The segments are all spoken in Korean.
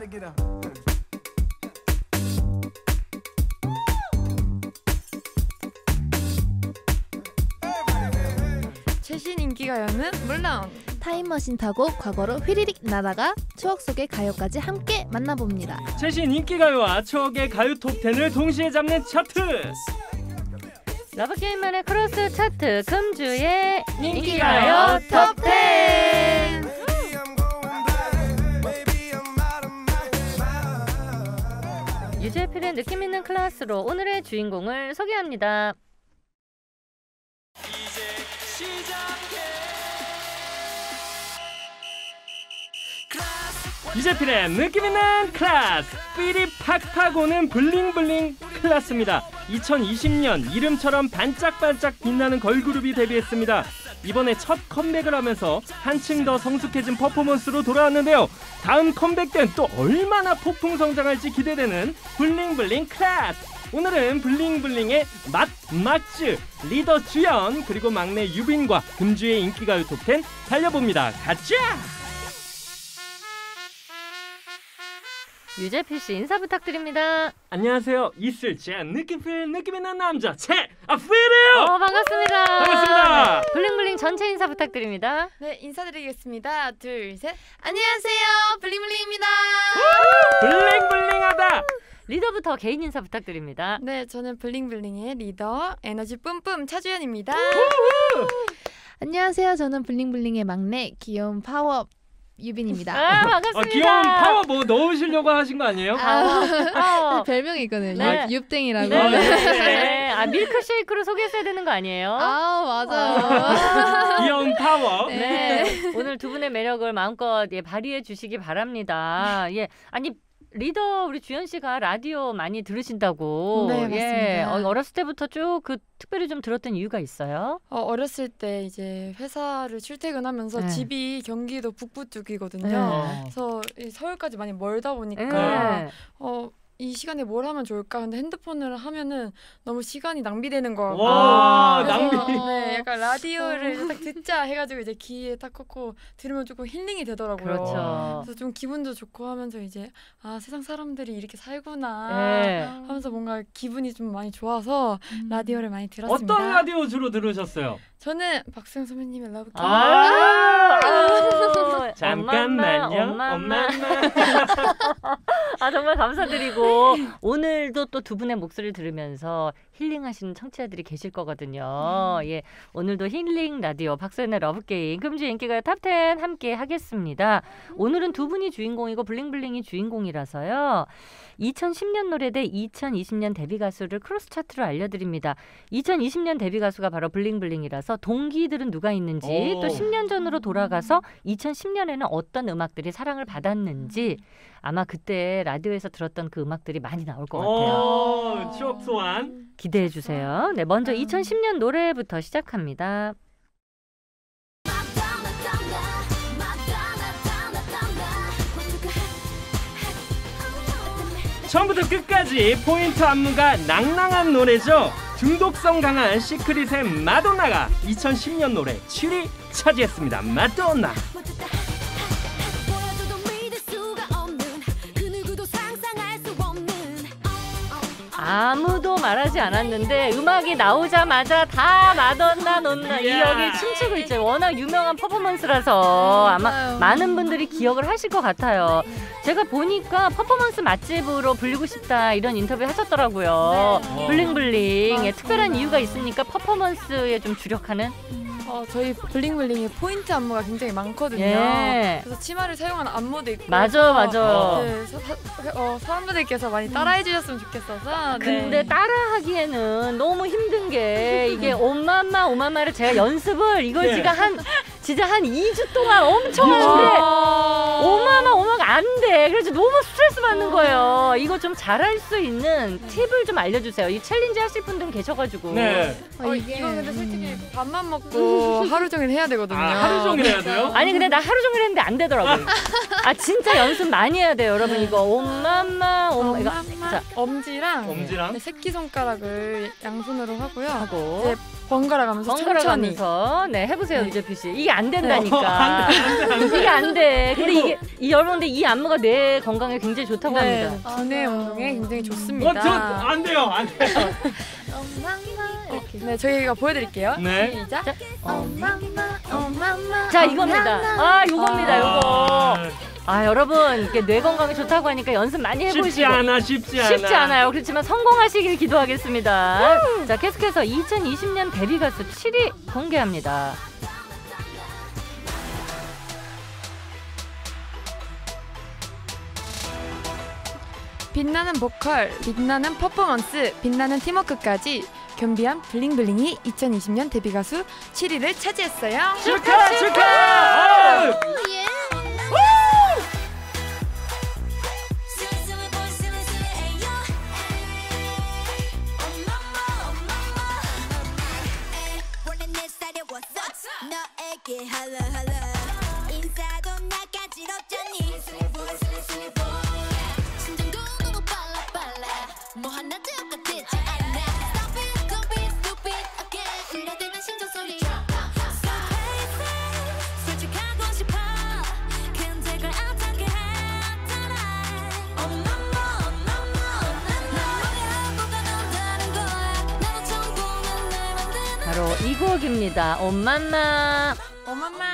Everybody get up. 최신 인기가요는 물론 타임머신 타고 과거로 휘리릭 날아가 추억 속의 가요까지 함께 만나봅니다. 최신 인기가요와 추억의 가요 톱10을 동시에 잡는 차트 러브게임만의 크로스 차트 금주의 인기가요 톱 10. 유재필의 느낌 있는 클래스로 오늘의 주인공을 소개합니다. 유재필의 느낌 있는 클래스. feel이 팍팍 오는 블링블링 클래스입니다. 2020년 이름처럼 반짝반짝 빛나는 걸그룹이 데뷔했습니다. 이번에 첫 컴백을 하면서 한층 더 성숙해진 퍼포먼스로 돌아왔는데요. 다음 컴백 땐 또 얼마나 폭풍 성장할지 기대되는 블링블링 클래스. 오늘은 블링블링의 맛 맛즈 리더 주현 그리고 막내 유빈과 금주의 인기가요 톱10 달려봅니다. 가자 유재필 씨 인사 부탁드립니다. 안녕하세요. 이슬 제 느낌 필 느낌 있는 남자 재필이에요. 어 반갑습니다. 반갑습니다. 블링블링 전체 인사 부탁드립니다. 네 인사드리겠습니다. 둘 셋. 안녕하세요 블링블링입니다. 블링블링하다. 리더부터 개인 인사 부탁드립니다. 네 저는 블링블링의 리더 에너지 뿜뿜 차주현입니다. 안녕하세요. 저는 블링블링의 막내 귀여운 파워 유빈입니다. 아 아, 반갑습니다. 귀여운 파워 뭐 넣으시려고 하신 거 아니에요? 아, 별명이 있거든요. 네. 유- 윷땡이라고. 네. 아, 네. 아 밀크 쉐이크로 소개했어야 되는 거 아니에요? 아 맞아요. 귀여운 파워. 네. 네. 오늘 두 분의 매력을 마음껏 예, 발휘해 주시기 바랍니다. 예. 아니 리더 우리 주연 씨가 라디오 많이 들으신다고. 네, 예. 맞습니다. 어, 어렸을 때부터 쭉 그 특별히 좀 들었던 이유가 있어요? 어, 어렸을 때 이제 회사를 출퇴근하면서 네. 집이 경기도 북부 쪽이거든요. 네. 그래서 이 서울까지 많이 멀다 보니까 네. 어, 이 시간에 뭘 하면 좋을까? 근데 핸드폰을 하면은 너무 시간이 낭비되는 거 같고 와, 그래서, 낭비. 네, 약간 라디오를 딱 듣자 해가지고 이제 귀에 딱 꽂고 들으면 조금 힐링이 되더라고요. 그렇죠. 그래서 좀 기분도 좋고 하면서 이제 아 세상 사람들이 이렇게 살구나 네. 하면서 뭔가 기분이 좀 많이 좋아서 라디오를 많이 들었습니다. 어떤 라디오 주로 들으셨어요? 저는 박소현 선배님의 러브 아~ 아, 잠깐만요. 엄마, 엄마. 엄마. 아 정말 감사드리고 오늘도 또 두 분의 목소리를 들으면서 힐링하시는 청취자들이 계실 거거든요. 예, 오늘도 힐링 라디오 박소현의 러브 게임 금주 인기가요 탑10 함께 하겠습니다. 오늘은 두 분이 주인공이고 블링블링이 주인공이라서요. 2010년 노래 대 2020년 데뷔 가수를 크로스 차트로 알려드립니다. 2020년 데뷔 가수가 바로 블링블링이라서 동기들은 누가 있는지 오. 또 10년 전으로 돌아가서 2010년에는 어떤 음악들이 사랑을 받았는지 아마 그때 라디오에서 들었던 그 음악들이 많이 나올 것 같아요. 오, 추억 소환. 기대해 주세요. 네, 먼저 2010년 노래부터 시작합니다. 처음부터 끝까지 포인트 안무가 낭낭한 노래죠. 중독성 강한 시크릿의 마돈나가 2010년 노래 7위 차지했습니다. 마돈나. 아무도 말하지 않았는데 음악이 나오자마자 다 마돈나 논나 이 이야. 여기 춤추고 있죠. 워낙 유명한 퍼포먼스라서 아마 맞아요. 많은 분들이 기억을 하실 것 같아요. 제가 보니까 퍼포먼스 맛집으로 불리고 싶다 이런 인터뷰 하셨더라고요. 네. 블링블링 예, 맞습니다. 특별한 이유가 있으니까 퍼포먼스에 좀 주력하는 어, 저희 블링블링의 포인트 안무가 굉장히 많거든요. 예. 그래서 치마를 사용하는 안무도 있고. 맞아 맞아. 네, 사, 사, 어, 사람들께서 많이 따라해 주셨으면 좋겠어서. 네. 근데 따라하기에는 너무 힘든 게 이게 Oh MAMA Oh MAMA를 제가 연습을 이걸 네. 제가 한 진짜 한 2주 동안 엄청 하는데 어... Oh MAMA Oh MAMA가 안 돼. 그래서 너무 스트레스 받는 거예요. 이거 좀 잘할 수 있는 팁을 좀 알려주세요. 이 challenge 하실 분들 계셔가지고. 네. 어, 이건 근데 솔직히 밥만 먹고 하루 종일 해야 되거든요. 아, 하루 종일 해야 돼요? 아니 근데 나 하루 종일 했는데 안 되더라고요. 아 진짜 연습 많이 해야 돼요, 여러분. 이거 엄마마 오마 이거 엄마, 자 엄지랑 엄지랑 네, 새끼 손가락을 양손으로 하고요. 하고 이제 번갈아 가면서 번갈아 천천히. 가면서 네 해보세요 네. 유재피 씨 이게 안 어, 된다니까 이게 안 돼. 근데 이게 이 여러분들 이 안무가 뇌 건강에 굉장히 좋다고 네, 합니다. 두뇌 운동에 굉장히 좋습니다. 어, 저안 돼요, 안 돼요. 엄마마 이렇게. 네, 저희가 보여드릴게요. 네. 시작. 엄마마 엄마마. 자 이겁니다. 아 요겁니다 요거. 아, 아 여러분 이게 뇌 건강에 좋다고 하니까 연습 많이 해보시고. 쉽지 않아, 쉽지 않아. 쉽지 않아요. 그렇지만 성공하시길 기도하겠습니다. 자, 계속해서 2020년 데뷔 가수 7위 공개합니다. 빛나는 보컬, 빛나는 퍼포먼스, 빛나는 팀워크까지 겸비한 블링블링이 2020년 데뷔 가수 7위를 차지했어요. 축하, 축하! 어! 예. 너에게 할라 할라. 인사도 나 까지럽잖니. 심장도 너무 빨라 빨라. 뭐 하나 똑같지 않아 Stop it don't be stupid again. 신뢰되는 심장 소리. 바로 이 곡입니다. 엄마마 어머마.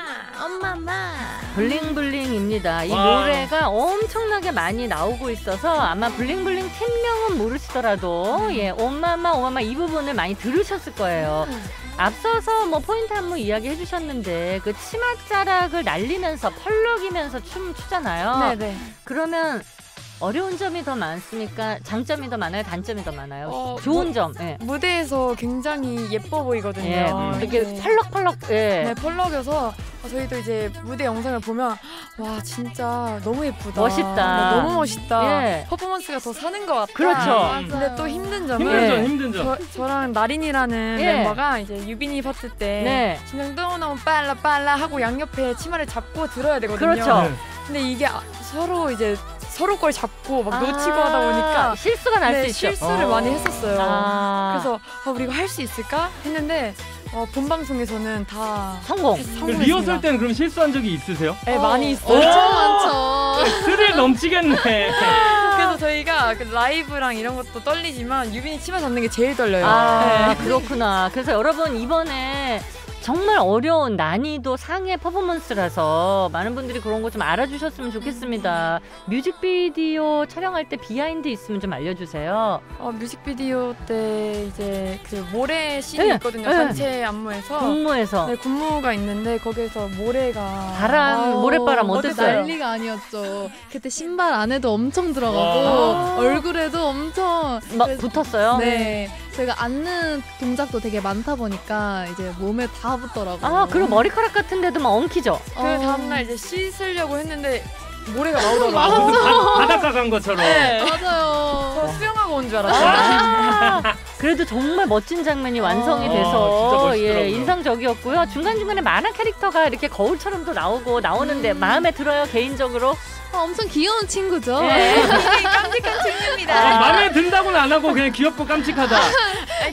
엄마마. 블링블링입니다. 이 와. 노래가 엄청나게 많이 나오고 있어서 아마 블링블링 팀명은 모르시더라도 예, 엄마마 엄마마 이 부분을 많이 들으셨을 거예요. 앞서서 뭐 포인트 안무 이야기 해주셨는데 그 치마 자락을 날리면서 펄럭이면서 춤 추잖아요. 네네. 그러면 어려운 점이 더 많습니까? 장점이 더 많아요? 단점이 더 많아요? 어, 좋은 점. 예. 무대에서 굉장히 예뻐 보이거든요. 예. 이렇게 네. 펄럭펄럭. 예. 네, 펄럭여서 저희도 이제 무대 영상을 보면 와 진짜 너무 예쁘다. 멋있다. 네, 너무 멋있다. 예. 퍼포먼스가 더 사는 것 같다. 그렇죠. 근데 또 힘든 점은 힘든 점, 예. 힘든 점. 저, 저랑 나린이라는 예. 멤버가 이제 유빈이 파트 때 네. 진영 너무너무 빨라 빨라 하고 양옆에 치마를 잡고 들어야 되거든요. 그렇죠. 네. 근데 이게 아- 서로 이제 서로 걸 잡고 막 놓치고 아, 하다 보니까 실수가 날수 네, 있죠. 실수를 어. 많이 했었어요. 아. 그래서 아, 우리 이거 할 수 있을까 했는데 어, 본 방송에서는 다 성공. 그 성공했습니다. 리허설 때는 그럼 실수한 적이 있으세요? 네, 많이 있어요. 엄청 많죠. 스릴 넘치겠네. 그래서 저희가 그 라이브랑 이런 것도 떨리지만 유빈이 치마 잡는 게 제일 떨려요. 아, 네. 그렇구나. 그래서 여러분 이번에 정말 어려운 난이도 상의 퍼포먼스라서 많은 분들이 그런 거 좀 알아주셨으면 좋겠습니다. 뮤직비디오 촬영할 때 behind 있으면 좀 알려주세요. 어, 뮤직비디오 때 이제 그 모래 씬이 네, 있거든요. 네. 단체 안무에서. 군무에서 네, 군무가 있는데 거기에서 모래가 바람, 모래바람 어땠어요? 난리가 아니었죠. 그때 신발 안에도 엄청 들어가고 와. 얼굴에도 엄청 막 그래서- 붙었어요. 네. 저희가 앉는 동작도 되게 많다 보니까 이제 몸에 다 붙더라고요. 아 그리고 머리카락 같은 데도 막 엉키죠. 그 어. 다음날 이제 씻으려고 했는데 모래가 아, 나오더라고요. 무슨 바, 바닷가 간 것처럼. 네. 맞아요. 저 수영하고 온 줄 알았어요. 아, 그래도 정말 멋진 장면이 완성이 아, 돼서 진짜 멋있더라고요. 예, 인상적이었고요. 중간 중간에 만화 캐릭터가 이렇게 거울처럼도 나오고 나오는데 마음에 들어요 개인적으로. 아, 엄청 귀여운 친구죠. 예. 깜찍한 친구입니다. 아, 마음에 든다고는 안 하고 그냥 귀엽고 깜찍하다.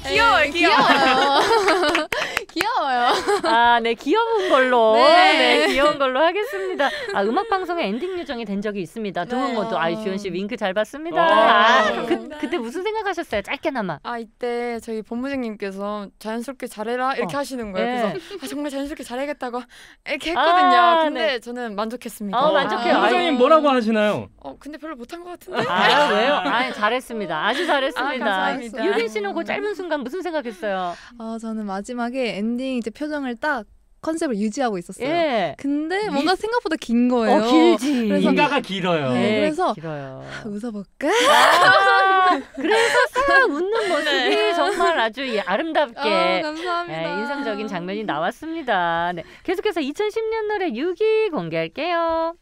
귀여워요, 귀여워. 귀여워요. 귀여워요. 아, 네, 귀여운 걸로. 네. 네. 귀여운 걸로 하겠습니다. 아, 음악 방송에 엔딩 요정이 된 적이 있습니다. 두분 네. 모두 아이 주현 씨 윙크 잘 봤습니다. 어. 아, 그. 그때 무슨 생각하셨어요? 짧게나마. 아 이때 저희 본부장님께서 자연스럽게 잘해라 이렇게 어. 하시는 거예요. 예. 그래서 아, 정말 자연스럽게 잘해야겠다고 이렇게 했거든요. 아, 근데 네. 저는 만족했습니다. 어, 만족해요. 본부장님 아이고. 뭐라고 하시나요? 어 근데 별로 못한 것 같은데. 아, 왜요? 아, 잘했습니다. 아주 잘했습니다. 아, 감사합니다. 유빈 씨는 그 짧은 순간 무슨 생각했어요? 어, 저는 마지막에 엔딩 이제 표정을 딱 컨셉을 유지하고 있었어요. 예. 근데 뭔가 생각보다 긴 거예요. 어, 길지. 그래서- 인가가 길어요. 네. 그래서- 길어요. 웃어볼까? 아, 그래서 싹 웃는 모습이 정말 아주 예, 아름답게 어, 감사합니다. 예, 인상적인 장면이 나왔습니다. 네. 계속해서 2010년 노래 6위 공개할게요.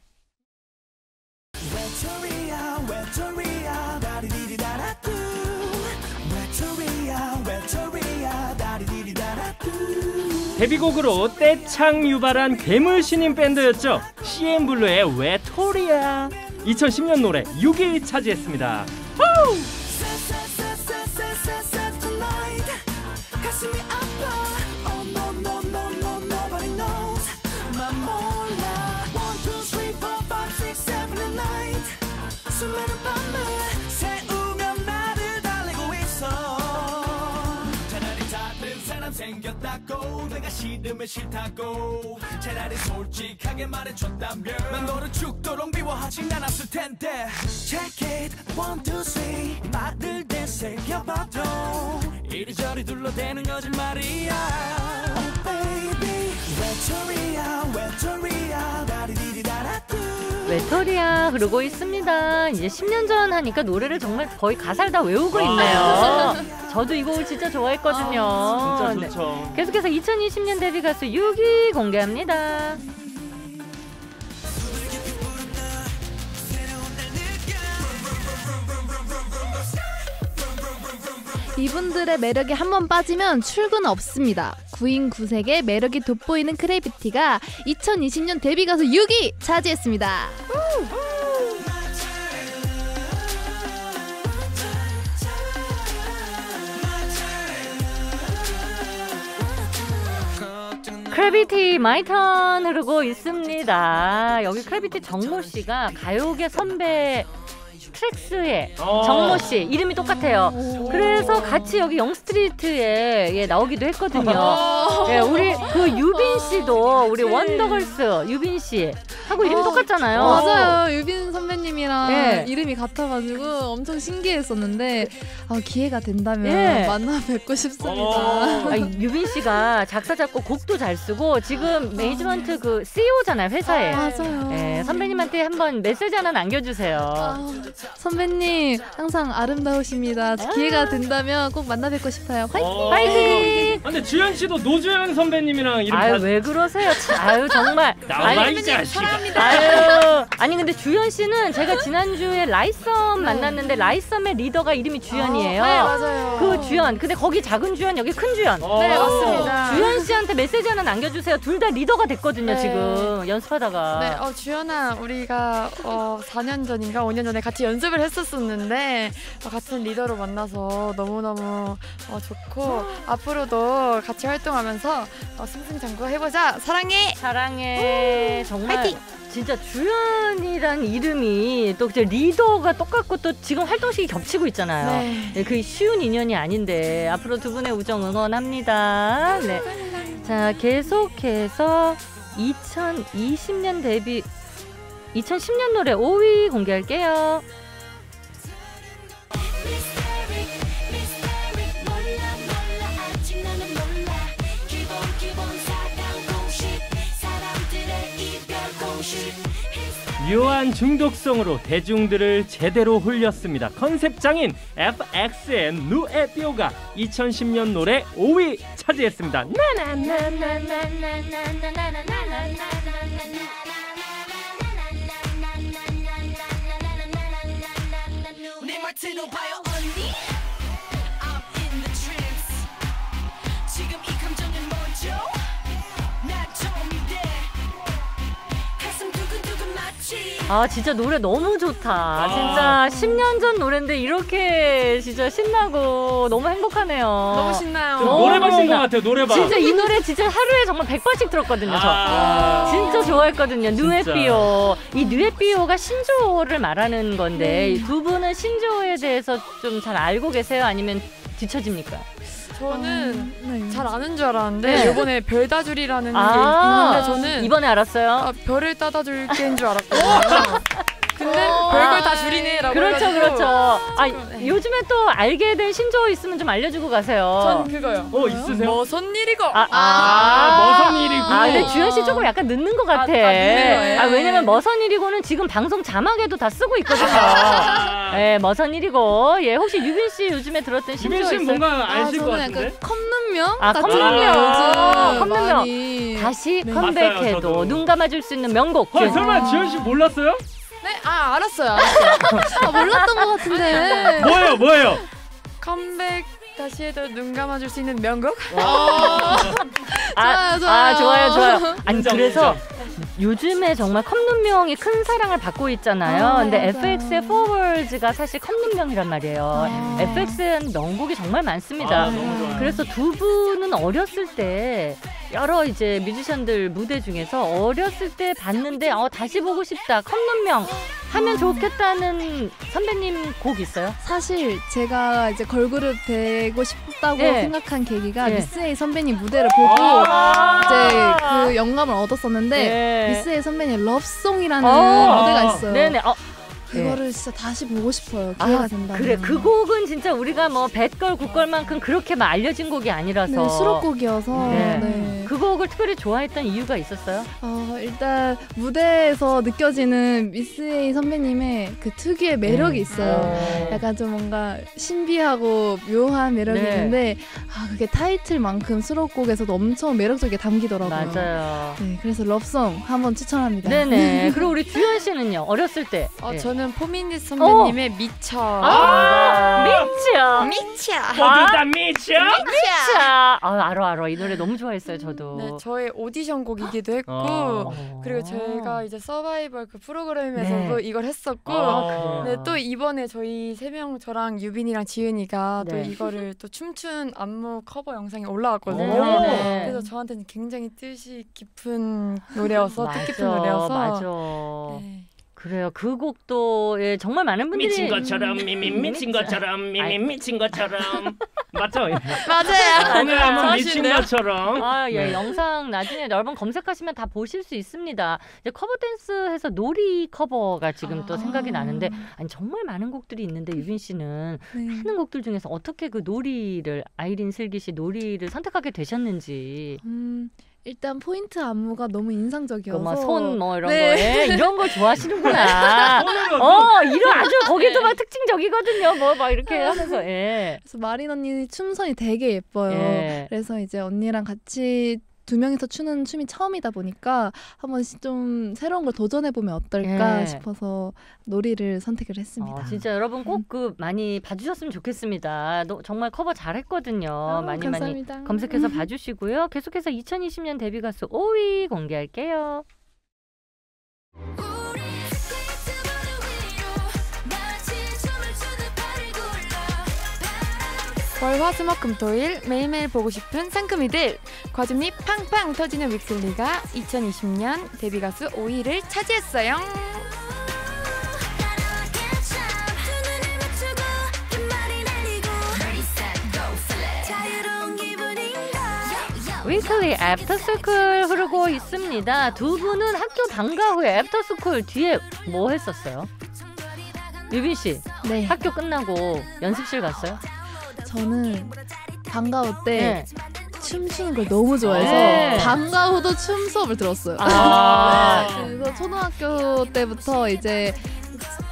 데뷔곡으로 떼창 유발한 괴물 신인 밴드였죠. CN블루의 외톨이야. 2010년 노래 6위 차지했습니다. 세세 생겼다고 내가 싫으면 싫다고. 차라리 솔직하게 말해줬다면 난 너를 죽도록 미워하진 않았을 텐데. Check it. One two three. 말을 되새겨봐도 이리저리 둘러대는 거짓말이야. Oh baby 외톨이야 외톨이야 다리디리다라뚜 외톨이야 그러고 있습니다. 이제 10년 전 하니까 노래를 정말 거의 가사를 다 외우고 있네요. 저도 이 곡을 진짜 좋아했거든요. 진짜 네. 좋죠. 계속해서 2020년 데뷔 가수 6위 공개합니다. 이분들의 매력에 한 번 빠지면 출구 없습니다. 9인 9색의 매력이 돋보이는 크래비티가 2020년 데뷔 가수 6위 차지했습니다. 크래비티 My Turn 흐르고 있습니다. 여기 크래비티 정모 씨가 가요계 선배 트랙스의 어. 정모 씨 이름이 똑같아요. 그래서 같이 여기 영스트리트에 예, 나오기도 했거든요. 예, 우리 그 유빈 씨도 우리 원더걸스 유빈 씨 하고 이름 이 어, 똑같잖아요. 맞아요. 유빈 선배님이랑 네. 이름이 같아가지고 엄청 신기했었는데 아, 기회가 된다면 네. 만나 뵙고 싶습니다. 어. 아, 유빈 씨가 작사 작곡 곡도 잘 쓰고 지금 매니지먼트 그 CEO잖아요 회사에. 맞아요. 예, 선배님한테 한번 메시지 하나 남겨주세요. 아, 선배님 항상 아름다우십니다. 기회가 된다면 꼭 만나 뵙고 싶어요. 화이팅! 어. 파이팅! 아, 근데 주현 씨도 노주현 선배님이랑 이름 아유 다 왜 그러세요? 참, 아유 정말. 나와 이 자식아. 아유 아니 근데 주현 씨는 제가 지난주에 라이썸 만났는데 라이썸의 리더가 이름이 주현이에요. 네 맞아요. 그 주현. 근데 거기 작은 주현 여기 큰 주현. 어. 네 맞습니다. 주현 씨한테 메시지 하나 남겨주세요. 둘 다 리더가 됐거든요 네. 지금 연습하다가. 네, 어, 주연아, 우리가 어, 4년 전인가 5년 전에 같이 연습을 했었었는데 어, 같은 리더로 만나서 너무 너무 어, 좋고 앞으로도 같이 활동하면서 어, 승승장구 해보자. 사랑해. 사랑해 정말 진짜 주연이란 이름이 또 이제 리더가 똑같고 또 지금 활동 시기 겹치고 있잖아요. 네. 네, 그게 쉬운 인연이 아닌데 앞으로 두 분의 우정 응원합니다. 네. 자 계속해서 2020년 데뷔 2010년 노래 5위 공개할게요. 묘한 중독성으로 대중들을 제대로 홀렸습니다. 컨셉 장인 FXN 누에비오가 2010년 노래 5위 차지했습니다. I'm 아 진짜 노래 너무 좋다. 아. 진짜 10년 전 노래인데 이렇게 진짜 신나고 너무 행복하네요. 너무 신나요. 노래방 온것 신나. 같아요. 노래방. 진짜 이 노래 진짜 하루에 정말 100번씩 들었거든요. 저. 아. 진짜 좋아했거든요. 누에비오. 이 누에비오가 신조어를 말하는 건데 음. 두 분은 신조어에 대해서 좀 잘 알고 계세요? 아니면 뒤처집니까? 저는 네. 잘 아는 줄 알았는데 네. 이번에 별다줄이라는 아, 게 있는데 저는 이번에 알았어요. 아, 별을 따다 줄 게인 줄 알았거든요. 근데 별걸 다 줄이네라고 그렇죠, 해가지고 그렇죠. 아, 네. 요즘에 또 알게 된 신조어 있으면 좀 알려주고 가세요. 전 그거요. 어 있으세요? 뭐선 일이고 아, 아, 머선 일이고. 아, 근데 주현 씨 조금 약간 늦는 것 같아. 아, 아? 아, 왜냐면 머선 일이고는 지금 방송 자막에도 다 쓰고 있거든요. 아. 예, 머선 일이고. 예, 혹시 유빈 씨 요즘에 들었던 신조어 유빈 씨는 있어요? 뭔가 아, 아실 것 저는 같은데? 약간 컵눈명 아, 컵눈명. 컵눈명. 다시 네. 컴백해도. 눈 감아줄 수 있는 명곡. 헐, 씨. 설마 지현 씨 몰랐어요? 네, 아 알았어요. 알았어요. 아, 몰랐던 것 같은데. 뭐예요, 뭐예요? 컴백 다시 해도 눈 감아줄 수 있는 명곡? 아, 좋아요, 좋아요. 아, 좋아요, 좋아요. 아니, 인정, 그래서 인정. 요즘에 정말 컵눈명이 큰 사랑을 받고 있잖아요. 아, 근데 맞아요. FX의 포월즈가 사실 컵눈명이란 말이에요. FX는 명곡이 정말 많습니다. 아. 그래서 두 분은 어렸을 때 여러 이제 뮤지션들 무대 중에서 어렸을 때 봤는데 어, 다시 보고 싶다 컵눈명 하면 좋겠다는 선배님 곡 있어요? 사실 제가 이제 걸그룹 되고 싶다고 네. 생각한 계기가 네. 미스에이 선배님 무대를 보고 아. 이제 그 영감을 얻었었는데 네. 미스에이 선배님 럽송이라는 어. 무대가 있어요. 네네. 어, 그거를 진짜 다시 보고 싶어요. 기회가 아, 된다면. 그래 그 곡은 진짜 우리가 뭐 뱃걸 굿걸만큼 그렇게 막 알려진 곡이 아니라서 네, 수록곡이어서 네. 네. 그 곡을 특별히 좋아했던 이유가 있었어요? 어, 일단 무대에서 느껴지는 미스에이 선배님의 그 특유의 매력이 음. 있어요. 어. 약간 좀 뭔가 신비하고 묘한 매력이 네. 있는데 아 그게 타이틀만큼 수록곡에서도 엄청 매력적이게 담기더라고요. 맞아요. 네, 그래서 럽송 한번 추천합니다. 네네. 그리고 우리 주현 씨는요 어렸을 때. 어, 예. 저는 포미닛 선배님의 미쳐. 아, 미치야. 미쳐. 모두 다 미쳐. 미치야. 아 알아 알아 이 노래 너무 좋아했어요 저도. 네, 저의 오디션 곡이기도 했고 어. 어. 그리고 제가 이제 서바이벌 그 프로그램에서도 네. 이걸 했었고 어. 네, 또 이번에 저희 세 명 저랑 유빈이랑 지은이가 네. 또 이거를 또 춤춘 안무 커버 영상이 올라왔거든요. 네네네. 그래서 저한테는 굉장히 뜻이 깊은 노래여서 뜻깊은 노래여서 맞아. 네. 그래요. 그 곡도 예, 정말 많은 분들이 미친 것처럼 미미 미친 것처럼 미미 미친 것처럼 맞죠? 맞아요. 오늘 한번 미친. 것처럼 아, 예, 네. 영상 나중에 여러분 검색하시면 다 보실 수 있습니다. 이제 커버 댄스해서 놀이 커버가 지금 또 아. 생각이 나는데 아니 정말 많은 곡들이 있는데 유빈 씨는 네. 많은 곡들 중에서 어떻게 그 놀이를 아이린 슬기 씨 놀이를 선택하게 되셨는지 음, 일단 포인트 안무가 너무 인상적이어서 그뭐손 뭐 이런 네. 거에 이런 걸 좋아하시는구나. 어, 이런 아주 거기도 막 특징적이거든요. 뭐 막 이렇게 하면서 예. 그래서 마린 언니 춤선이 되게 예뻐요. 예. 그래서 이제 언니랑 같이 두 명이서 추는 춤이 처음이다 보니까 한번 좀 새로운 걸 도전해 보면 어떨까 예. 싶어서 놀이를 선택을 했습니다. 어, 진짜 여러분 꼭 그 많이 봐주셨으면 좋겠습니다. 너, 정말 커버 잘했거든요. 아, 많이 감사합니다. 많이 검색해서 봐주시고요. 계속해서 2020년 데뷔 가수 5위 공개할게요. 월, 화, 수, 목, 금, 토일 매일매일 보고 싶은 상큼이들 과즙미 팡팡 터지는 위클리가 2020년 데뷔 가수 5위를 차지했어요. 위클리 After School 흐르고 있습니다. 두 분은 학교 방과 후에 After School 뒤에 뭐 했었어요? 유빈 씨 네, 학교 끝나고 연습실 갔어요? 저는 방과 후때 네. 춤추는 걸 너무 좋아해서 네. 방과 후도 춤 수업을 들었어요. 아, 그래서 초등학교 때부터 이제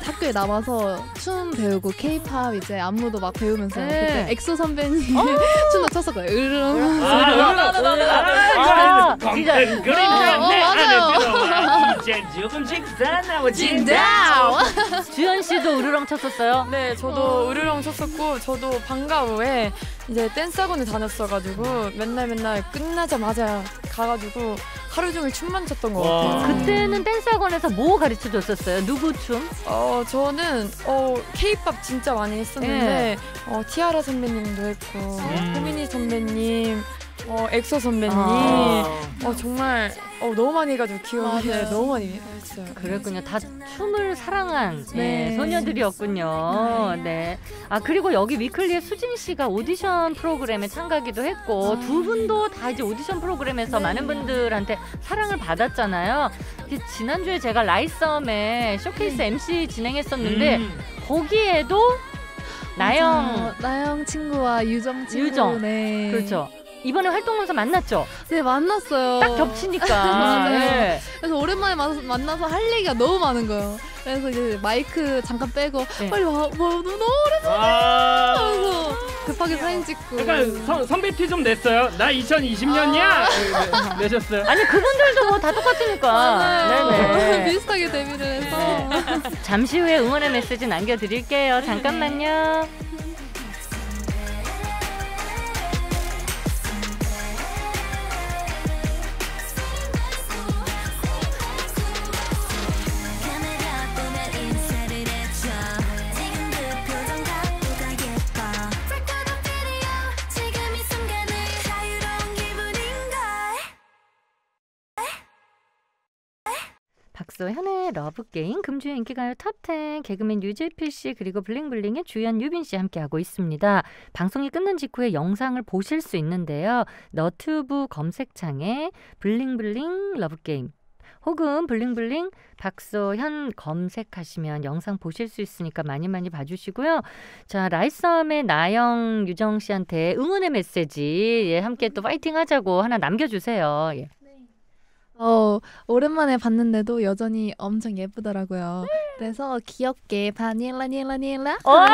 학교에 남아서 춤 배우고 케이팝 이제 안무도 막 배우면서 네. 그때 엑소 선배님 춤도 췄었거든요. 으르렁. 아, 진짜 어, 어, 맞아요. 이제 조금씩 살아나고 주현 씨도 으르렁 쳤었어요? 네, 저도 으르렁 쳤었고 저도 방과 후에 이제 댄스 학원을 다녔어가지고 맨날 맨날 끝나자마자 가가지고 하루 종일 춤만 췄던 것 와. 같아요. 그때는 댄스 학원에서 뭐 가르쳐 줬었어요? 누구 춤? 어 저는 어 케이팝 진짜 많이 했었는데 네. 어 티아라 선배님도 했고 음. 호미니 선배님 어 엑소 선배님 아. 어 정말 어 너무 많이 해가지고 기억이 맞아요. 네, 너무 많이 했어요. 그랬군요. 다 춤을 사랑한 네, 네. 소녀들이었군요. 네. 아 그리고 여기 위클리의 수진 씨가 오디션 프로그램에 참가하기도 했고 아. 두 분도 다 이제 오디션 프로그램에서 네. 많은 분들한테 사랑을 받았잖아요. 그 지난주에 제가 라잇썸에 쇼케이스 MC 진행했었는데 음. 거기에도 나영 맞아요. 나영 친구와 유정 친구 유정. 네. 그렇죠. 이번에 활동하면서 만났죠. 네 만났어요. 딱 겹치니까. 맞아요. 네. 그래서 오랜만에 만- 만나서 할 얘기가 너무 많은 거예요. 그래서 이제 마이크 잠깐 빼고 네. 빨리 와, 와, 너 너무 아. 오래서 급하게 사진 찍고. 약간 선, 선배 티 좀 냈어요. 나 2020년이야. 내셨어요. 아니 그분들도 뭐 다 똑같으니까. 맞아요. 네네. 비슷하게 데뷔를 해서. 잠시 후에 응원의 메시지 남겨드릴게요. 잠깐만요. 기분인걸 박소현의 러브게임 금주의 인기가요 탑10 개그맨 유재필 씨 그리고 블링블링의 주현 유빈 씨 함께하고 있습니다. 방송이 끝난 직후에 영상을 보실 수 있는데요. 너튜브 검색창에 블링블링 러브게임 혹은 블링블링 박소현 검색하시면 영상 보실 수 있으니까 많이 많이 봐주시고요. 자 라잇썸의 나영 유정 씨한테 응원의 메시지 예, 함께 또 파이팅 하자고 하나 남겨주세요. 예. 어, 오랜만에 봤는데도 여전히 엄청 예쁘더라고요. 그래서 귀엽게 바닐라 닐라 닐라 와! 와!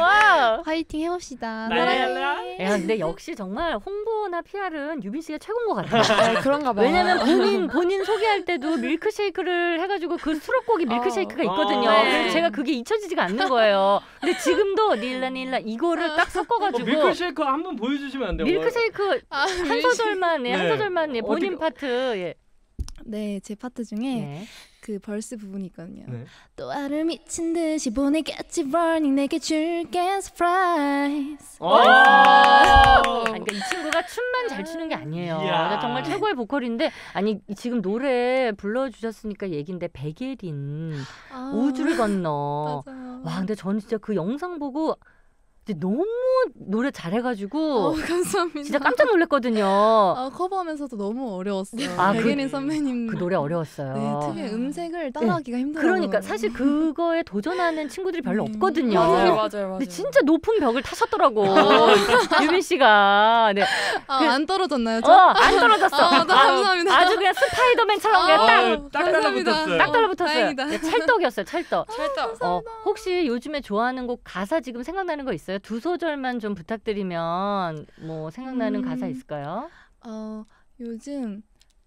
와! 와! 화이팅 해봅시다. 랄랄라. 야, 근데 역시 정말 홍보나 PR은 유빈 씨가 최고인 것 같아요. 아, 그런가 봐요. 왜냐면 본인 본인 소개할 때도 밀크쉐이크를 해가지고 그 수록곡이 밀크쉐이크가 있거든요. 어, 네. 그래서 제가 그게 잊혀지지가 않는 거예요. 근데 지금도 닐라 닐라 이거를 딱 어, 섞어가지고 밀크쉐이크 한 번 보여주시면 안 돼요? 밀크쉐이크 아, 한 소절만 예, 한 네. 소절만 예, 본인 어떻게- 파트 예. 네, 제 파트 중에 네. 그 verse 부분이 있거든요. 네. 또 알을 미친 듯이 보내겠지 burning 내게 줄게 surprise. 어. 아니, 그러니까 이 친구가 춤만 잘 추는 게 아니에요. 그러니까 정말 최고의 보컬인데 아니 이- 지금 노래 불러주셨으니까 얘긴데 백예린 아, 우주를 건너. 맞아요. 와 근데 저는 진짜 그 영상 보고 이제 너무 노래 잘해가지고 어, 감사합니다. 진짜 깜짝 놀랐거든요. 아, 커버하면서도 너무 어려웠어요. 아, 그- 백예린 선배님 그 노래 어려웠어요. 네, 특유의 음색을 따라하기가 힘들어요. 그러니까 사실 그거에 도전하는 친구들이 별로 음. 없거든요. 맞아요, 맞아요, 맞아요. 근데 진짜 높은 벽을 타셨더라고 유빈 씨가. 네. 아, 그- 안 떨어졌나요? 어, 저? 안 떨어졌어. 아, 나 감사합니다. 아, 주 그냥 스파이더맨처럼 그냥 딱, 아, 딱 달라붙었어요. 딱 달라붙었어요. 네, 찰떡이었어요, 찰떡. 찰떡. 어, 혹시 요즘에 좋아하는 곡 가사 지금 생각나는 거 있어요? 두 소절만 좀 부탁드리면 뭐 생각나는 음. 가사 있을까요? 어, 요즘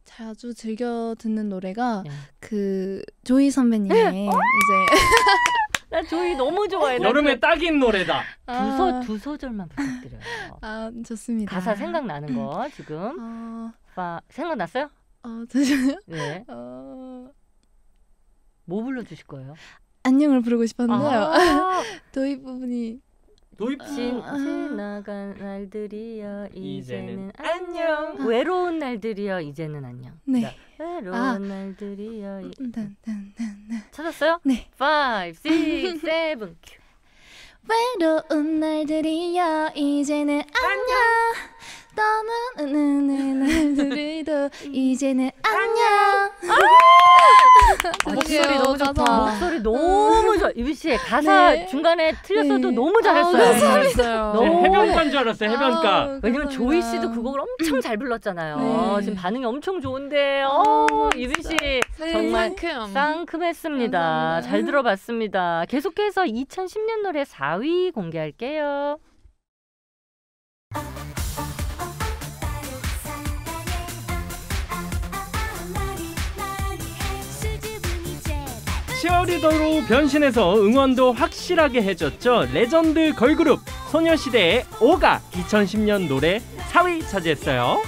자주 즐겨 듣는 노래가 네. 그 조이 선배님의 이제 나 조이 너무 좋아해. 나 여름에 그 딱인 노래다. 두, 소, 두 소절만 부탁드려요. 아, 좋습니다. 가사 생각나는 거 지금 어, 파, 생각났어요? 어, 잠시만요. 네. 어, 뭐 불러주실 거예요? 안녕을 부르고 싶었는데요. 아, 도입 부분이 도입 진, 아. 지나간 날들이여 이제는 이제는 안녕 외로운 날들이여 이제는 안녕 네. 자, 외로운 아. 날들이여 이- 단, 단, 단, 단. 찾았어요? 네. 5, 6, 7 큐. 외로운 날들이여 이제는 안녕 떠나는 날들도 이제는 안녕 아, 목소리 너무 좋다. 목소리 너무 좋아. 유빈 씨 가사 네. 중간에 틀렸어도 네. 너무 아, 잘했어요. 잘했어요. 너무- 네, 해변가인 줄 알았어요. 해변가. 아우, 왜냐면. 조이 씨도 그 곡을 엄청 잘 불렀잖아요. 네. 지금 반응이 엄청 좋은데, 아, 어, 유빈 씨 정말 상큼. 상큼했습니다. 감사합니다. 잘 들어봤습니다. 계속해서 2010년 노래 4위 공개할게요. 치어리더로 변신해서 응원도 확실하게 해줬죠. 레전드 걸그룹 소녀시대의 Oh가 2010년 노래 4위 차지했어요.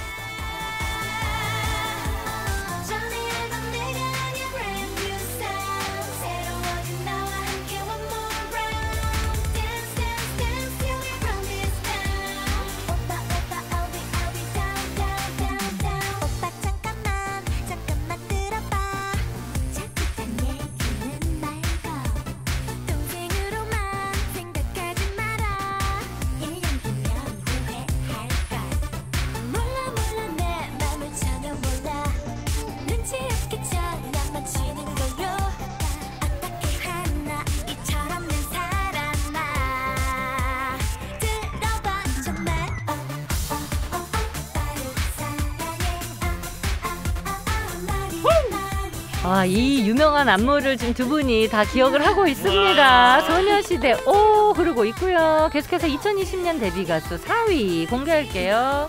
아, 이 유명한 안무를 지금 두 분이 다 기억을 하고 있습니다. 소녀시대 오 흐르고 있고요. 계속해서 2020년 데뷔 가수 4위 공개할게요.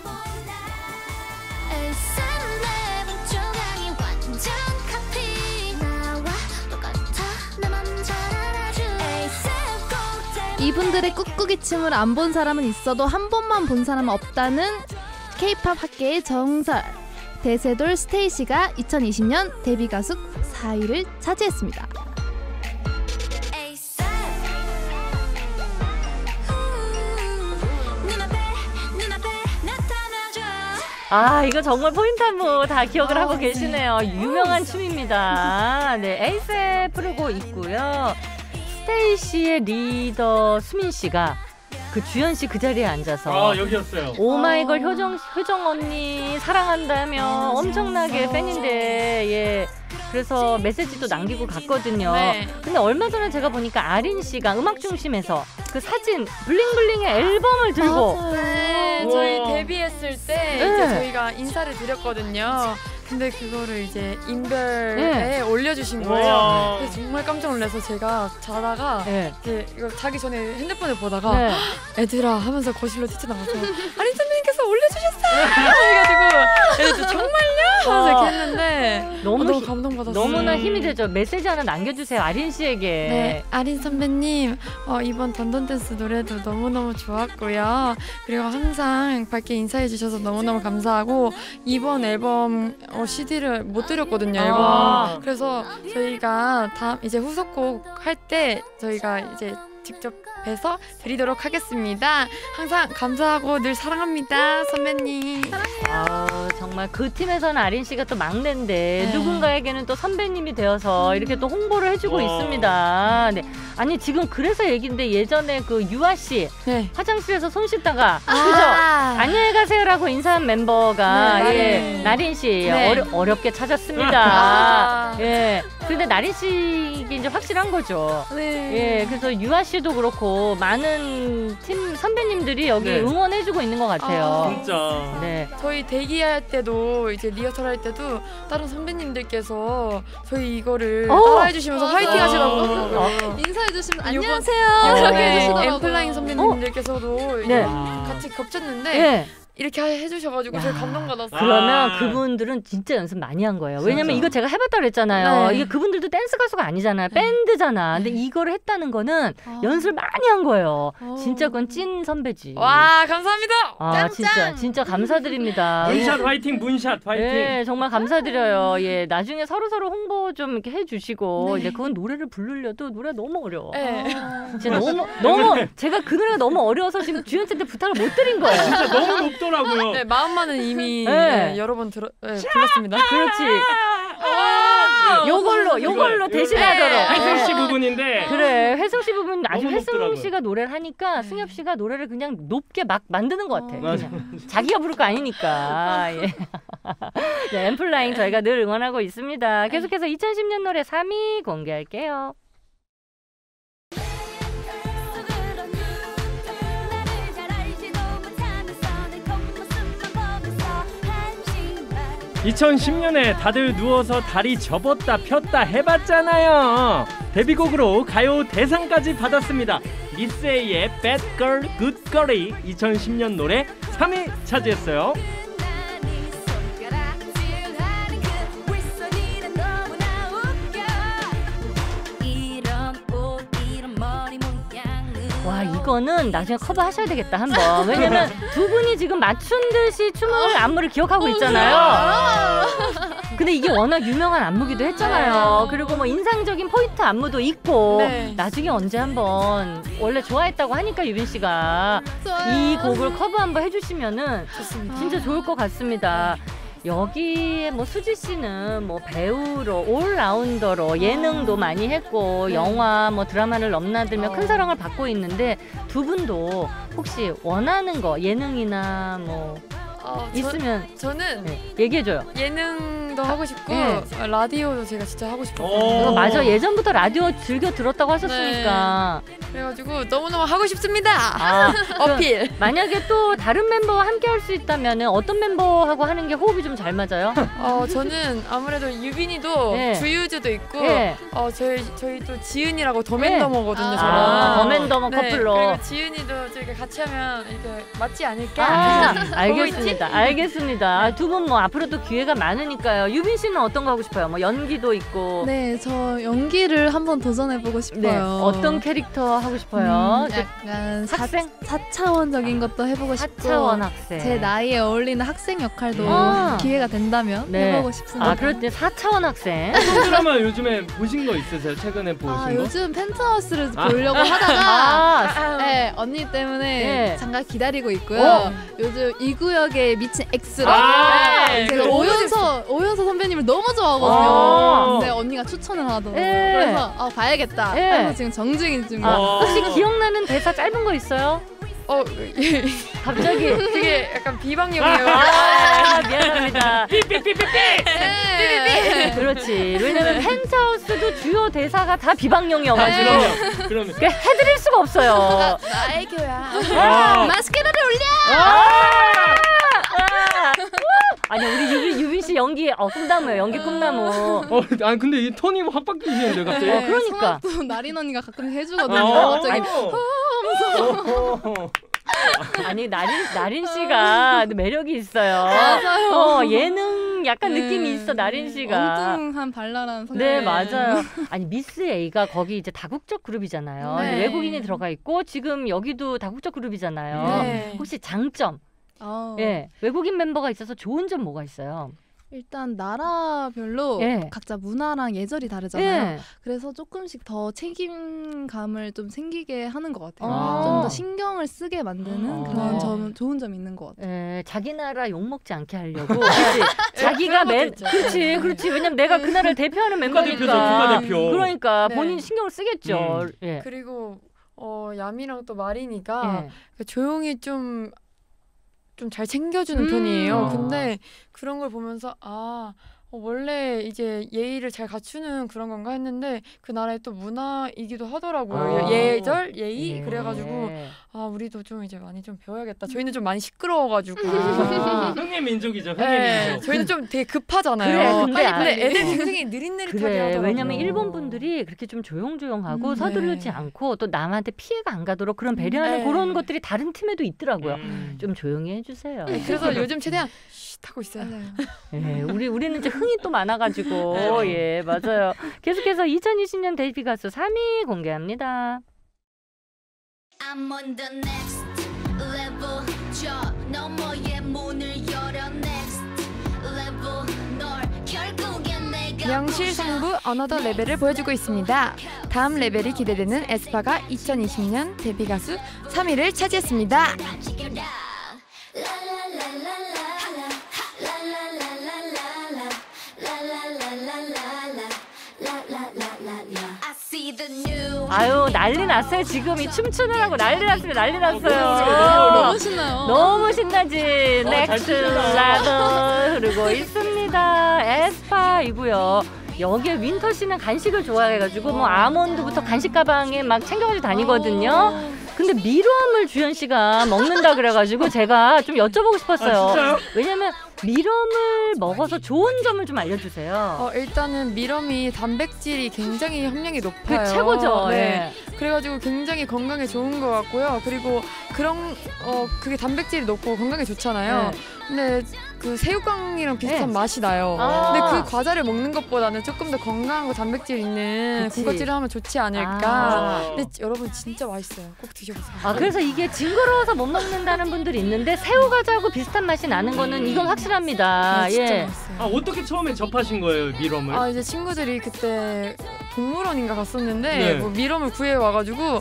이분들의 꾹꾹이 춤을 안 본 사람은 있어도 한 번만 본 사람은 없다는 K-팝 학계의 정설 대세돌 스테이시가 2020년 데뷔 가수 4위를 차지했습니다. ASAP 아 이거 정말 포인트 안무 다 기억을 아, 하고 네. 계시네요. 유명한 춤입니다. 네 ASAP 흐르고 있고요. 스테이시의 리더 수민 씨가 그 주현 씨 그 자리에 앉아서 아 여기였어요. 오마이걸 어. 효정 효정 언니 사랑한다며 엄청나게 팬인데 예 그래서 메시지도 남기고 갔거든요. 네. 근데 얼마 전에 제가 보니까 아린 씨가 음악 중심에서 그 사진 블링블링의 앨범을 들고 네. 저희 데뷔했을 때 네. 이제 저희가 인사를 드렸거든요. 근데 그거를 이제 인별에 네. 올려주신 거예요. 그래서 정말 깜짝 놀라서 제가 자다가 네. 이제 이거 자기 전에 핸드폰을 보다가 네. 애들아 하면서 거실로 뛰쳐나가서 아린 선배님께서 올려주셨어요. 그래가지고 애들 정말요? 하면서 이렇게 했는데 너무 어, 너무 히- 감동받았어요. 너무나 힘이 되죠. 메시지 하나 남겨주세요 아린 씨에게. 네, 아린 선배님, 어, 이번 던던 댄스 노래도 너무 너무 좋았고요. 그리고 항상 밝게 인사해 주셔서 너무 너무 감사하고, 이번 앨범 어, CD를 못 드렸거든요, 앨범. 아. 그래서 저희가 다음, 이제 후속곡 할 때 저희가 이제 직접 뵈서 드리도록 하겠습니다. 항상 감사하고 늘 사랑합니다, 선배님. 아, 정말 그 팀에서는 아린 씨가 또 막내인데 네. 누군가에게는 또 선배님이 되어서 이렇게 또 홍보를 해주고 와. 있습니다. 네. 아니 지금 그래서 얘기인데 예전에 그 유아 씨 네. 화장실에서 손 씻다가 그죠? 아, 안녕히 가세요라고 인사한 멤버가 네, 예, 나린. 나린 씨 네. 어려, 어렵게 찾았습니다. 아. 예. 근데 나린 씨 이게 이제 확실한 거죠. 네. 예. 그래서 유아 씨도 그렇고 많은 팀 선배님들이 여기 네. 응원해주고 있는 것 같아요. 아. 진짜. 네. 저희 대기할 때도 이제 리허설 할 때도 다른 선배님들께서 저희 이거를 어. 따라해 주시면서 맞아. 화이팅 하시라고 어. 그러더라고요. 인사해 주시면 요번- 안녕하세요. 어. 이렇게 네, 해주시더라고요. 엠플라잉 선배님들께서도 이제 네. 같이 겹쳤는데 예. 이렇게 해주셔가지고 야. 감동받았어요. 그러면 아. 그분들은 진짜 연습 많이 한 거예요. 왜냐면 진짜. 이거 제가 해봤다 그랬잖아요. 네. 이게 그분들도 댄스 가수가 아니잖아요. 밴드잖아. 근데 이거를 했다는 거는 아. 연습을 많이 한 거예요. 어. 진짜 그건 찐 선배지. 와 감사합니다. 아 짱짱. 진짜 진짜 감사드립니다. 문샷 화이팅 문샷 화이팅. 예, 정말 감사드려요. 예, 나중에 서로 서로 홍보 좀 이렇게 해주시고, 네. 이제 그건 노래를 부르려도 노래 가 너무 어려워. 네. 진짜 너무 너무 제가 그 노래가 너무 어려워서 지금 주연 씨한테 부탁을 못 드린 거예요. 진짜 너무 높 더라고요. 네 마음만은 이미 네. 네, 여러 번 들어 네, 불렀습니다. 그렇지. 와. 요걸로 요걸로 이거- 대신하도록. 혜승 씨 부분인데. 그래 혜승 씨 부분 혜승 높더라고요. 씨가 노래를 하니까 네. 승엽 씨가 노래를 그냥 높게 막 만드는 것 같아. 어. 맞아. 그냥. 자기가 부를 거 아니니까. 예. 네, 앰플라잉 저희가 늘 응원하고 있습니다. 계속해서 2010년 노래 3위 공개할게요. 2010년에 다들 누워서 다리 접었다 폈다 해봤잖아요. 데뷔곡으로 가요 대상까지 받았습니다. 미스 A의 Bad Girl, Good Girl이 2010년 노래 3위 차지했어요. 와 이거는 나중에 커버하셔야 되겠다 한번. 왜냐면 두 분이 지금 맞춘 듯이 춤을 안무를 기억하고 있잖아요. 근데 이게 워낙 유명한 안무기도 했잖아요. 그리고 뭐 인상적인 포인트 안무도 있고 네. 나중에 언제 한번 원래 좋아했다고 하니까 유빈 씨가 이 곡을 커버 한번 해주시면은 좋습니다. 진짜 좋을 것 같습니다. 여기에 뭐 수지 씨는 뭐 배우로 올라운더로 예능도 많이 했고 네. 영화 뭐 드라마를 넘나들며 어. 큰 사랑을 받고 있는데 두 분도 혹시 원하는 거 예능이나 뭐 어, 저, 있으면 저 는 네, 얘기해줘요. 예능도 하고 싶고 네. 어, 라디오도 제가 진짜 하고 오. 싶었거든요. 맞아 예전부터 라디오 즐겨 들었다고 하셨으니까 그래가지고 너무너무 하고 싶습니다. 아, 어필. 만약에 또 다른 멤버와 함께 할 수 있다면 어떤 멤버하고 하는 게 호흡이 좀 잘 맞아요? 어 저는 아무래도 유빈이도 네. 주유주도 있고 예. 어 저희 저희 또 지은이라고 네. 더맨더머거든요. 아, 저랑. 아, 더맨더머 네, 커플로. 그리고 지은이도 저희가 같이 하면 이렇게 맞지 않을까? 아, 보고 알겠습니다. 알겠습니다. 두 분 뭐 앞으로도 기회가 많으니까요. 유빈 씨는 어떤 거 하고 싶어요? 뭐 연기도 있고. 네, 저 연기를 한번 도전해보고 싶어요. 네, 어떤 캐릭터 하고 싶어요? 음, 약간 사, 학생? 사차원적인 것도 해보고 싶고 사차원 학생. 제 나이에 어울리는 학생 역할도 아. 기회가 된다면 네. 해보고 싶습니다. 아, 그럴 때 4차원 학생. 드라마 요즘에 보신 거 있으세요? 최근에 보신 아, 거? 요즘 펜트하우스를 아. 보려고 하다가 아, 네, 언니 때문에 네. 잠깐 기다리고 있고요. 어. 요즘 이 구역의 미친 X라고 아, 네, 그 제가 오연서 오연서 선배님을 너무 좋아하거든요. 아. 근데 언니가 추천을 하더라고요. 예. 그래서 아 봐야겠다. 예. 그래서 지금 정주행 중이에요. 아, 어. 혹시 기억나는 대사 짧은 거 있어요? 어 갑자기 되게 약간 비방용이에요. 아, 미안합니다. 삐삐삐삐삐. 네. 그렇지. 왜냐면 펜트하우스도 주요 대사가 다 비방용이어가지고 그럼요. 그러면 해드릴 수가 없어요. 나의 교야. 아, 마스케라를 올려. 아! 아니 우리 유빈, 유빈 씨 연기 어 꿈나무예요. 연기 꿈나무. 어, 아니 근데 이 톤이 확 바뀌시는데 갑자기. 어, 그러니까. 또 나린 언니가 가끔 해주거든요. 어, 갑자기 어. 아니 나린 나린 씨가 매력이 있어요. 맞아요. 어 예능 약간 네. 느낌이 있어 나린 씨가. 엉뚱한 발랄한 성격. 네 맞아요. 아니 미스 A가 거기 이제 다국적 그룹이잖아요. 네. 외국인이 들어가 있고 지금 여기도 다국적 그룹이잖아요. 네. 혹시 장점? 어, 예 외국인 멤버가 있어서 좋은 점 뭐가 있어요? 일단 나라별로 예. 각자 문화랑 예절이 다르잖아요. 예. 그래서 조금씩 더 책임감을 좀 생기게 하는 것 같아요. 아. 좀더 신경을 쓰게 만드는 아. 그런 점 좋은 점이 있는 것 같아요. 예, 자기 나라 욕 먹지 않게 하려고 그치? 자기가 맨. 그렇지 그렇지 왜냐면 내가 그 나라를 대표하는 멤버니까 국가대표. 그러니까 네. 본인 신경을 쓰겠죠 음. 예. 그리고 어 야미랑 또 마리니까 예. 조용히 좀 좀 잘 챙겨주는 음. 편이에요. 아. 근데 그런 걸 보면서 아 어, 원래 이제 예의를 잘 갖추는 그런 건가 했는데 그 나라의 또 문화이기도 하더라고요. 아. 예절, 예의 예. 그래가지고 아 우리도 좀 이제 많이 좀 배워야겠다. 저희는 좀 많이 시끄러워가지고. 아. 흥의 민족이죠. 흥의 네, 민족. 저희는 좀 되게 급하잖아요. 그래, 근데 빨리 근데 아니- 애들 굉장히 느릿느릿하게 그래 하더라고요. 왜냐면 일본 분들이 그렇게 좀 조용조용하고 음, 서두르지 네. 않고 또 남한테 피해가 안 가도록 그런 배려하는 네. 그런 것들이 다른 팀에도 있더라고요 음. 좀 조용히 해주세요 네, 그래서 요즘 최대한 쉿 하고 있어요. 예, 우리 우리는 이제 흥이 또 많아가지고. 예 맞아요. 계속해서 2020년 데뷔 가수 3위 공개합니다. I'm on the next level. 저 너머의 문을 열어 next level. 널 결국엔 내가 명실상부 어너더 레벨을 보여주고 있습니다. 다음 레벨이 기대되는 에스파가 2020년 데뷔 가수 3위를 차지했습니다. 아유 난리 났어요. 지금 이 춤추느라고 난리 났어요 난리 났어요. 너무 신나요. 너무 신나지. 어, 잘 Next 추신다. 라더 흐르고 있습니다. 에스파이고요. 여기에 윈터 씨는 간식을 좋아해가지고 뭐 아몬드부터 간식 가방에 막 챙겨가지고 다니거든요. 근데 mealworm을 주현 씨가 먹는다 그래가지고 제가 좀 여쭤보고 싶었어요. 아? 왜냐면 mealworm을 먹어서 좋은 점을 좀 알려주세요 어, 일단은 미럼이 단백질이 굉장히 함량이 높아요. 그 최고죠 네. 예. 그래가지고 굉장히 건강에 좋은 것 같고요. 그리고 그런 어 그게 단백질이 높고 건강에 좋잖아요. 네. 근데 그 새우깡이랑 비슷한 네. 맛이 나요. 아. 근데 그 과자를 먹는 것보다는 조금 더 건강하고 단백질 있는 그치. 군것질을 하면 좋지 않을까. 아. 근데 여러분 진짜 맛있어요. 꼭 드셔보세요. 아 그래서 이게 징그러워서 못 먹는다는 분들이 있는데 새우 과자하고 비슷한 맛이 나는 거는 이건 확실합니다. 네, 진짜 예. 맛있어요. 아 어떻게 처음에 접하신 거예요 미럼을? 아 이제 친구들이 그때 동물원인가 갔었는데 네. 뭐 미럼을 구해 와가지고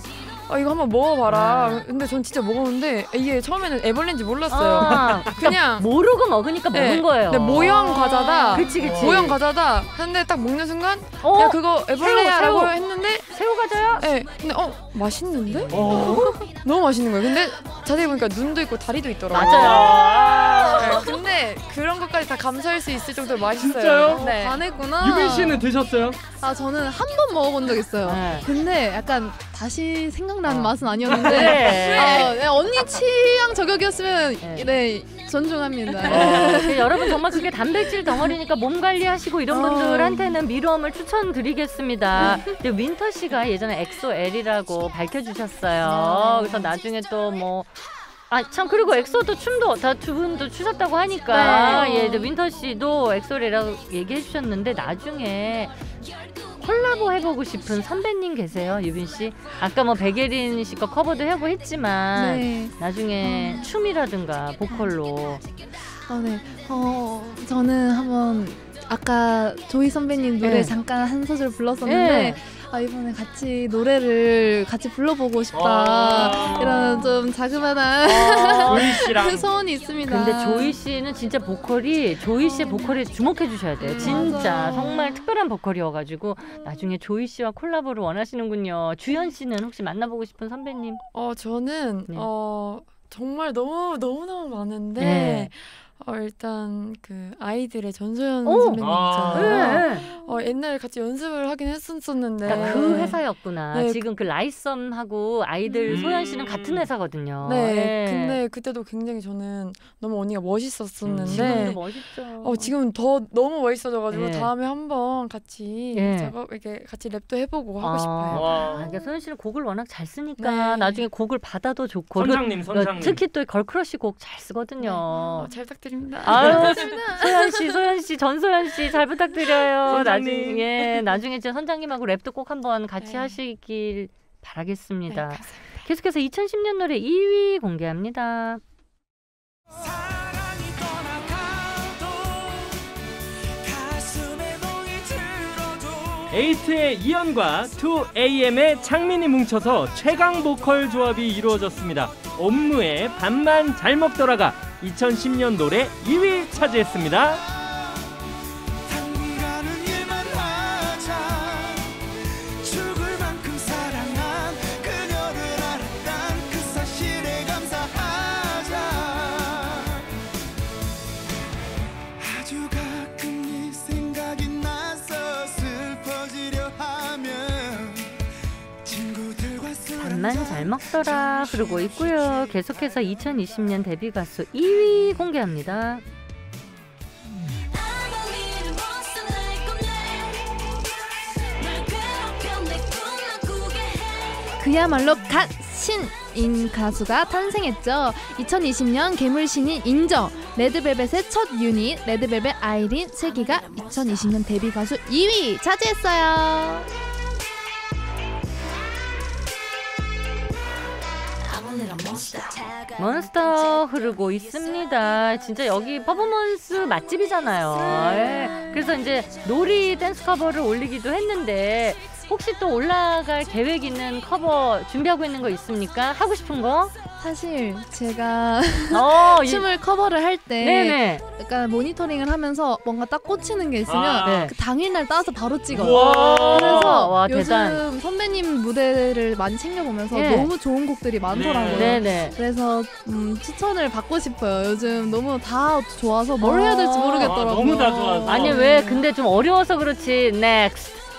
아 이거 한번 먹어봐라. 근데 전 진짜 먹었는데 이게 처음에는 애벌레인지 몰랐어요. 아, 그냥 모르고 먹으니까 네. 먹은 거예요. 근데 모형 과자다. 그치 그치. 모형 과자다. 근데 딱 먹는 순간 어? 야 그거 애벌레야라고 새우, 새우. 했는데 새우 과자야? 예. 근데 어 맛있는데? 어? 너무 맛있는 거예요. 근데 자세히 보니까 눈도 있고 다리도 있더라고요. 맞아요. 네, 근데 그런 것까지 다 감수할 수 있을 정도로 맛있어요. 진짜요? 네. 반했구나. 유빈 씨는 드셨어요? 아 저는 한 번 먹어본 적 있어요. 네. 근데 약간 다시 생각나는 어. 맛은 아니었는데 네. 아, 네, 언니 취향 저격이었으면 네. 네, 존중합니다. 어, 그 여러분 정말 그게 단백질 덩어리니까 몸 관리하시고 이런 어. 분들한테는 mealworm을 추천드리겠습니다. 근데 윈터 씨가 예전에 엑소엘이라고 밝혀주셨어요. 그래서 나중에 또 뭐. 아참 그리고 엑소도 춤도 다 두 분도 추셨다고 하니까 네. 예 윈터 씨도 엑소엘이라고 얘기해 주셨는데 나중에 콜라보 해보고 싶은 선배님 계세요 유빈 씨 아까 뭐 백예린 씨 거 커버도 하고 했지만 네. 나중에 춤이라든가 보컬로 어, 네. 어, 저는 한번 아까 조이 선배님 노래 네. 잠깐 한 소절 불렀었는데 네. 아 이번에 같이 노래를 같이 불러보고 싶다 와. 이런 좀 자그마한 조이 씨랑 소원이 있습니다. 근데 조이 씨는 진짜 보컬이 조이 씨의 보컬에 주목해 주셔야 돼요. 진짜 맞아요. 정말 특별한 보컬이어가지고 나중에 조이 씨와 콜라보를 원하시는군요. 주현 씨는 혹시 만나보고 싶은 선배님? 어 저는 네. 어 정말 너무 너무 너무 많은데 네. 어 일단 그 아이들의 전소연 오! 선배님 아. 있잖아요. 네. 어 옛날에 같이 연습을 하긴 했었었는데 그러니까 그 회사였구나. 네. 지금 그 라이썸하고 아이들 음. 소연 씨는 같은 회사거든요. 네, 네. 근데 그때도 굉장히 저는 너무 언니가 멋있었었는데 지금도 멋있죠. 어 지금 더 너무 멋있어져가지고 네. 다음에 한번 같이 예. 작업 이렇게 같이 랩도 해보고 하고 아, 싶어요. 와. 아, 그러니까 소연 씨는 곡을 워낙 잘 쓰니까 네. 나중에 곡을 받아도 좋고 선장님 선장님. 특히 또 걸크러쉬 곡 잘 쓰거든요. 어, 잘 부탁드립니다. 아유, 소연 씨, 소연 씨, 전소연 씨 잘 부탁드려요. 선장님. 나중에 나중에 진짜 선장님하고 랩도 꼭 한번 같이 네. 하시길 네, 바라겠습니다. 감사합니다. 계속해서 2010년 노래 2위 공개합니다. 에이트의 이연과 2AM의 창민이 뭉쳐서 최강 보컬 조합이 이루어졌습니다. 업무에 밥만 잘 먹더라가 2010년 노래 2위 차지했습니다. 밥만 잘 먹더라 흐르고 있고요. 계속해서 2020년 데뷔 가수 2위 공개합니다. 그야말로 갓 신인 가수가 탄생했죠. 2020년 괴물신인 인정. 레드벨벳의 첫 유닛 레드벨벳 아이린 슬기가 2020년 데뷔 가수 2위 차지했어요. 몬스터 흐르고 있습니다. 진짜 여기 퍼포먼스 맛집이잖아요. 예. 그래서 이제 놀이 댄스 커버를 올리기도 했는데 혹시 또 올라갈 계획 있는 커버 준비하고 있는 거 있습니까? 하고 싶은 거? 사실 제가 어, 이- 춤을 커버를 할 때. 약간 모니터링을 하면서 뭔가 딱 꽂히는 게 있으면 아. 네. 그 당일날 따서 바로 찍어요. 그래서 와, 요즘 대단. 선배님 무대를 많이 챙겨보면서 예. 너무 좋은 곡들이 많더라고요. 네. 네네. 그래서 음, 추천을 받고 싶어요. 요즘 너무 다 좋아서 뭘 해야 될지 모르겠더라고요. 아, 너무 다 좋아서. 아니 왜 근데 좀 어려워서 그렇지.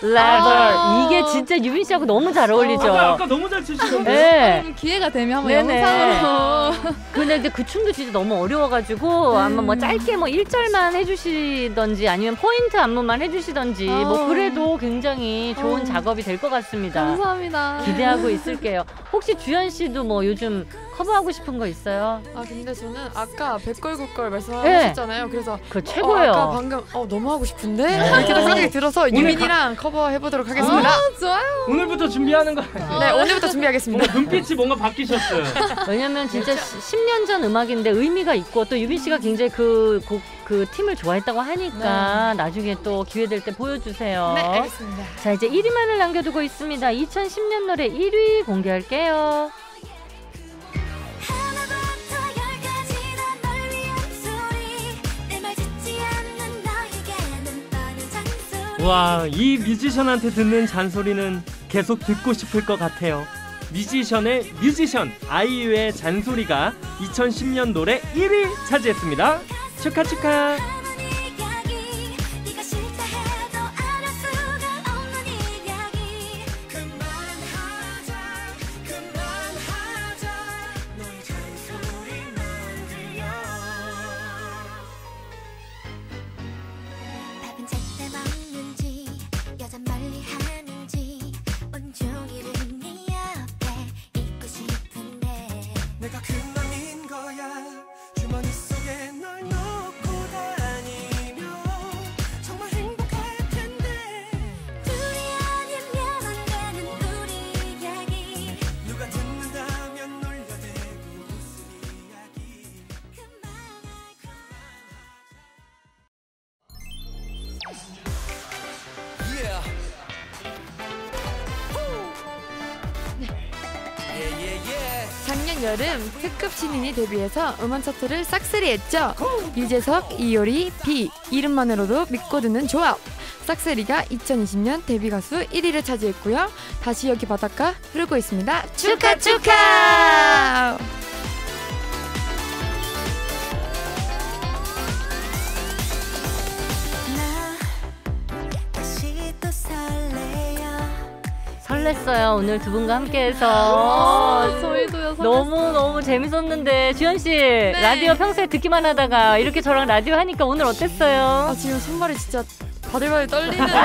Level 아. 이게 진짜 유빈 씨하고 너무 잘 어울리죠. 아까, 아까 너무 잘 추시던데. 네. 좀 기회가 되면 한번 네네. 영상으로 근데 이제 그 춤도 진짜 너무 어려워가지고 아마 뭐 짧게 뭐 1절만 해주시던지 아니면 포인트 안무만 해주시던지 뭐 아. 그래도 굉장히 좋은 어. 작업이 될 것 같습니다. 감사합니다. 기대하고 있을게요. 혹시 주현 씨도 뭐 요즘 커버하고 싶은 거 있어요? 아 근데 저는 아까 백걸국걸 네. 말씀하셨잖아요. 그래서 그 어, 최고예요. 아까 방금 어 너무 하고 싶은데 네. 이렇게 딱 생각이 들어서 유민이랑 커버 해 보도록 하겠습니다. 좋아요. 오늘부터 준비하는 거. 네 오늘부터 준비하겠습니다. 뭔가 눈빛이 뭔가 바뀌셨어요. 왜냐면 진짜 10년 전 음악인데 의미가 있고 또 유빈 씨가 굉장히 그곡그 팀을 좋아했다고 하니까 나중에 또 기회 될 때 보여주세요. 네 알겠습니다. 자 이제 1위만을 남겨두고 있습니다. 2010년 노래 1위 공개할게요. 와, 이 뮤지션한테 듣는 잔소리는 계속 듣고 싶을 것 같아요. 뮤지션의 뮤지션 아이유의 잔소리가 2010년 노래 1위 차지했습니다. 축하 축하. 여름 특급 신인이 데뷔해서 음원 차트를 싹쓸이했죠. 유재석, 이효리, 비 이름만으로도 믿고 듣는 조합. 싹쓸이가 2020년 데뷔 가수 1위를 차지했고요. 다시 여기 바닷가 흐르고 있습니다. 축하 축하! 나 설렜어요. 오늘 두 분과 함께해서 아, 저희도요. 너무 너무 재밌었는데 주현 씨 라디오 평소에 듣기만 하다가 이렇게 저랑 라디오 하니까 오늘 어땠어요? 아, 지금 손발이 진짜 바들바들 떨리는데요.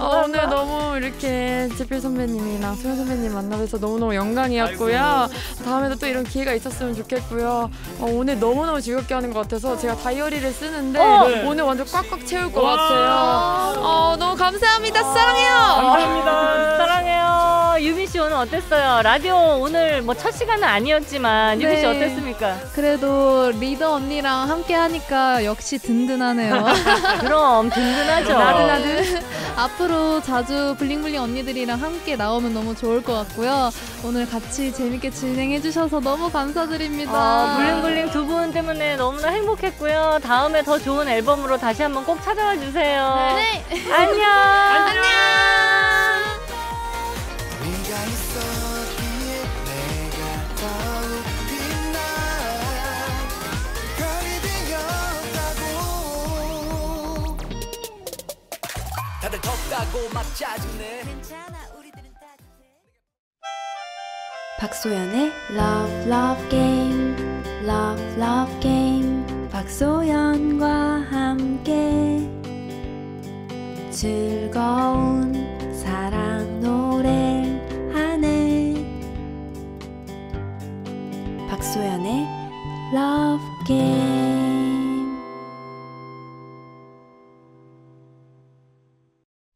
어, 오늘 너무 이렇게 지필 선배님이랑 소연 선배님 만나뵈서 너무너무 영광이었고요. 다음에도 또 이런 기회가 있었으면 좋겠고요. 어, 오늘 너무너무 즐겁게 하는 것 같아서 제가 다이어리를 쓰는데 어. 네. 오늘 완전 꽉꽉 채울 것 와. 같아요. 어, 너무 감사합니다. 사랑해요. 감사합니다. 사랑해요. 유빈 씨 오늘 어땠어요? 라디오 오늘 뭐 첫 시간은 아니었지만 유빈 씨 네. 어땠습니까? 그래도 리더 언니랑 함께 하니까 역시 든든하네요. 그럼 든든하죠. 나도 나도. 앞으로 자주 블링블링 언니들이랑 함께 나오면 너무 좋을 것 같고요. 오늘 같이 재밌게 진행해 주셔서 너무 감사드립니다. 어, 블링블링 두 분 때문에 너무나 행복했고요. 다음에 더 좋은 앨범으로 다시 한번 꼭 찾아와 주세요. 네. 안녕. 안녕. 없다고 막 짜증내 박소연의 Love Love Game Love Love Game 박소연과 함께 즐거운 사랑 노래 하네 박소연의 Love Game